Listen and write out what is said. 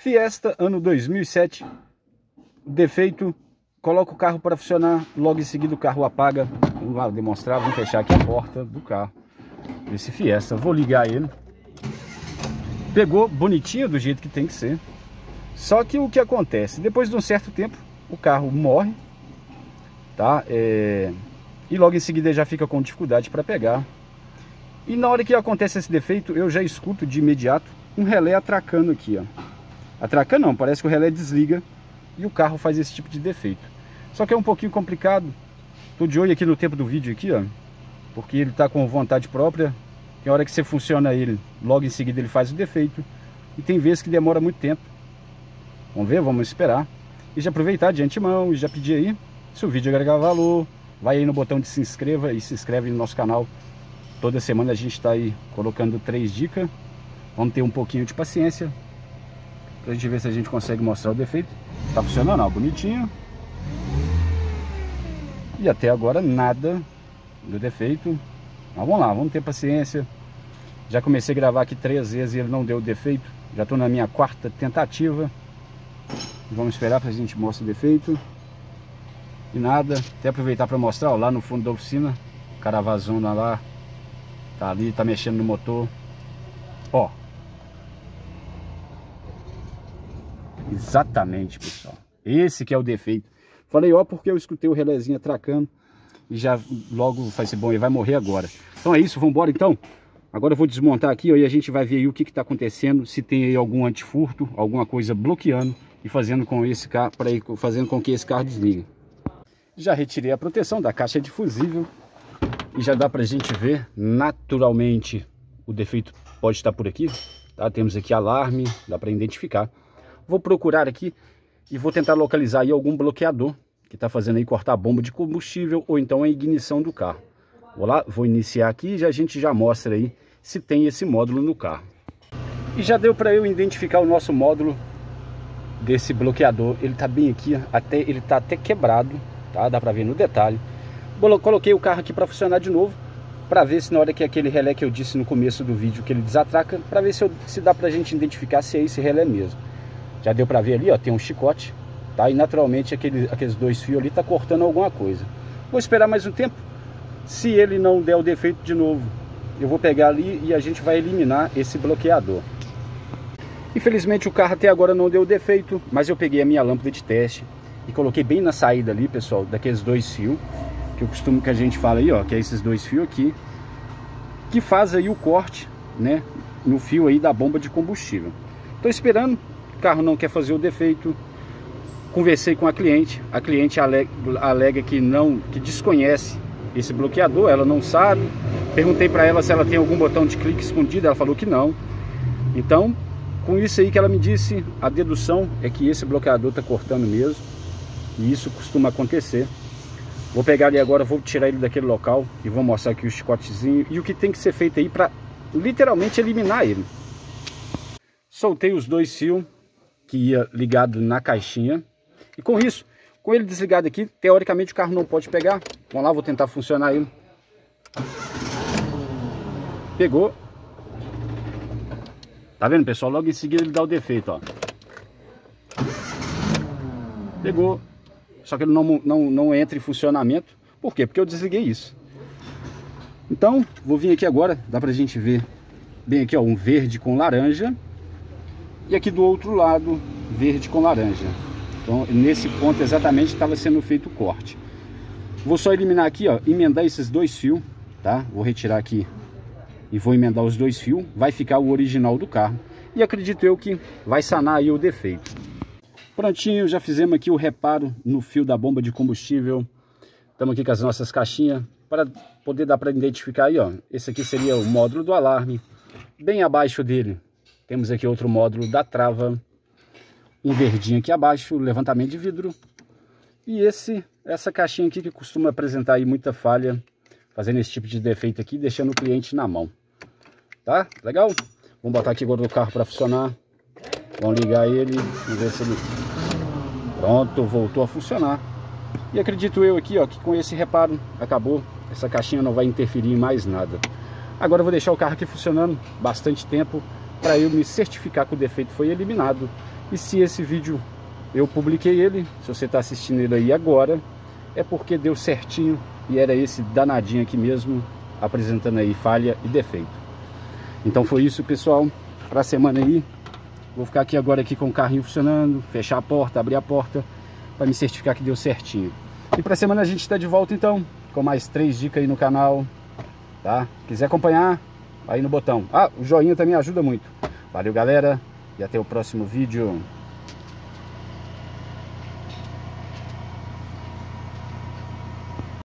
Fiesta, ano 2007, defeito, coloca o carro para funcionar, logo em seguida o carro apaga. Vamos lá demonstrar, vamos fechar aqui a porta do carro, esse Fiesta. Vou ligar ele. Pegou bonitinho do jeito que tem que ser. Só que o que acontece? Depois de um certo tempo, o carro morre, tá? É... E logo em seguida já fica com dificuldade para pegar. E na hora que acontece esse defeito, eu já escuto de imediato um relé atracando aqui, ó. Atracando não, parece que o relé desliga e o carro faz esse tipo de defeito. Só que é um pouquinho complicado. Tô de olho aqui no tempo do vídeo aqui, ó. Porque ele tá com vontade própria. Tem hora que você funciona ele, logo em seguida ele faz o defeito. E tem vezes que demora muito tempo. Vamos ver, vamos esperar. E já aproveitar de antemão e já pedir aí, se o vídeo agregar valor, vai aí no botão de se inscreva e se inscreve no nosso canal. Toda semana a gente está aí colocando três dicas. Vamos ter um pouquinho de paciência. Pra gente ver se a gente consegue mostrar o defeito. Tá funcionando, ó, bonitinho. E até agora nada do defeito. Mas vamos lá, vamos ter paciência. Já comecei a gravar aqui três vezes e ele não deu defeito. Já estou na minha quarta tentativa. Vamos esperar para a gente mostrar o defeito. E nada, até aproveitar para mostrar, ó, lá no fundo da oficina, caravazona lá, tá ali, tá mexendo no motor. Ó. Exatamente, pessoal. Esse que é o defeito. Falei ó porque eu escutei o relézinho atracando e já logo ser bom, ele vai morrer agora. Então é isso, vamos embora então. Agora eu vou desmontar aqui ó, e a gente vai ver o que está acontecendo, se tem aí algum antifurto, alguma coisa bloqueando e fazendo com esse carro, para fazendo com que esse carro desligue. Já retirei a proteção da caixa de fusível e já dá para a gente ver naturalmente o defeito pode estar por aqui. Tá? Temos aqui alarme, dá para identificar. Vou procurar aqui e vou tentar localizar aí algum bloqueador que está fazendo aí cortar a bomba de combustível ou então a ignição do carro. Vou lá, vou iniciar aqui e a gente já mostra aí se tem esse módulo no carro. E já deu para eu identificar o nosso módulo desse bloqueador. Ele está bem aqui, até ele está até quebrado, tá? Dá para ver no detalhe. Coloquei o carro aqui para funcionar de novo, para ver se na hora que aquele relé que eu disse no começo do vídeo que ele desatraca, para ver se, eu, se dá para a gente identificar se é esse relé mesmo. Já deu para ver ali, ó, tem um chicote, tá? E naturalmente aquele, aqueles dois fios ali tá cortando alguma coisa. Vou esperar mais um tempo. Se ele não der o defeito de novo, eu vou pegar ali e a gente vai eliminar esse bloqueador. Infelizmente o carro até agora não deu defeito, mas eu peguei a minha lâmpada de teste e coloquei bem na saída ali, pessoal, daqueles dois fios, que eu costumo que a gente fala aí, ó, que é esses dois fios aqui, que faz aí o corte, né, no fio aí da bomba de combustível. Estou esperando, o carro não quer fazer o defeito, conversei com a cliente, a cliente alega, alega que não, que desconhece esse bloqueador, ela não sabe. Perguntei para ela se ela tem algum botão de clique escondido, ela falou que não. Então, com isso aí que ela me disse, a dedução é que esse bloqueador está cortando mesmo. E isso costuma acontecer. Vou pegar ali agora, vou tirar ele daquele local e vou mostrar aqui o chicotezinho e o que tem que ser feito aí para literalmente eliminar ele. Soltei os dois fios que ia ligado na caixinha. E com isso, com ele desligado aqui, teoricamente o carro não pode pegar. Vamos lá, vou tentar funcionar ele. Pegou. Tá vendo, pessoal? Logo em seguida ele dá o defeito, ó. Pegou. Só que ele não, não, não entra em funcionamento. Por quê? Porque eu desliguei isso. Então, vou vir aqui agora. Dá pra gente ver bem aqui, ó. Um verde com laranja. E aqui do outro lado, verde com laranja. Então, nesse ponto exatamente estava sendo feito o corte. Vou só eliminar aqui, ó. Emendar esses dois fios, tá? Vou retirar aqui e vou emendar os dois fios, vai ficar o original do carro. E acredito eu que vai sanar aí o defeito. Prontinho, já fizemos aqui o reparo no fio da bomba de combustível. Estamos aqui com as nossas caixinhas para poder dar para identificar aí, ó. Esse aqui seria o módulo do alarme. Bem abaixo dele, temos aqui outro módulo da trava. Um verdinho aqui abaixo, levantamento de vidro. E esse, essa caixinha aqui que costuma apresentar aí muita falha, fazendo esse tipo de defeito aqui, deixando o cliente na mão. Tá? Legal? Vamos botar aqui agora o carro para funcionar. Vamos ligar ele, vamos ver se ele... Pronto, voltou a funcionar. E acredito eu aqui, ó, que com esse reparo acabou. Essa caixinha não vai interferir em mais nada. Agora eu vou deixar o carro aqui funcionando bastante tempo para eu me certificar que o defeito foi eliminado E se esse vídeo eu publiquei ele, se você está assistindo ele aí agora, é porque deu certinho e era esse danadinho aqui mesmo, apresentando aí falha e defeito. Então foi isso, pessoal, para a semana aí. Vou ficar aqui agora aqui com o carrinho funcionando, fechar a porta, abrir a porta, para me certificar que deu certinho. E para a semana a gente está de volta então, com mais três dicas aí no canal, tá? Quiser acompanhar, aí no botão. Ah, o joinha também ajuda muito. Valeu, galera, e até o próximo vídeo.